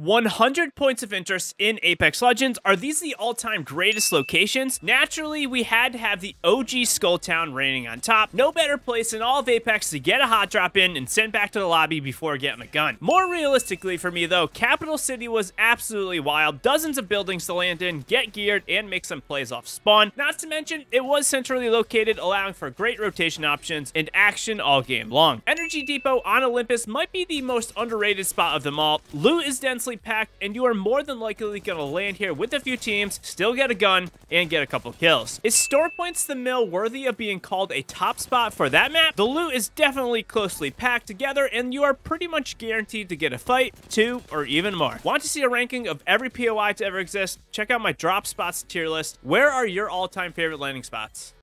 100 points of interest in Apex Legends. Are these the all-time greatest locations? Naturally, we had to have the OG Skulltown reigning on top. No better place in all of Apex to get a hot drop in and send back to the lobby before getting a gun. More realistically for me though, Capitol City was absolutely wild. Dozens of buildings to land in, get geared, and make some plays off spawn. Not to mention, it was centrally located, allowing for great rotation options and action all game long. Energy Depot on Olympus might be the most underrated spot of them all. Loot is densely packed, and you are more than likely going to land here with a few teams, still get a gun, and get a couple kills. Is Storm Point's the Mill worthy of being called a top spot for that map? The loot is definitely closely packed together, and you are pretty much guaranteed to get a fight, two, or even more. Want to see a ranking of every POI to ever exist? Check out my drop spots tier list. Where are your all-time favorite landing spots?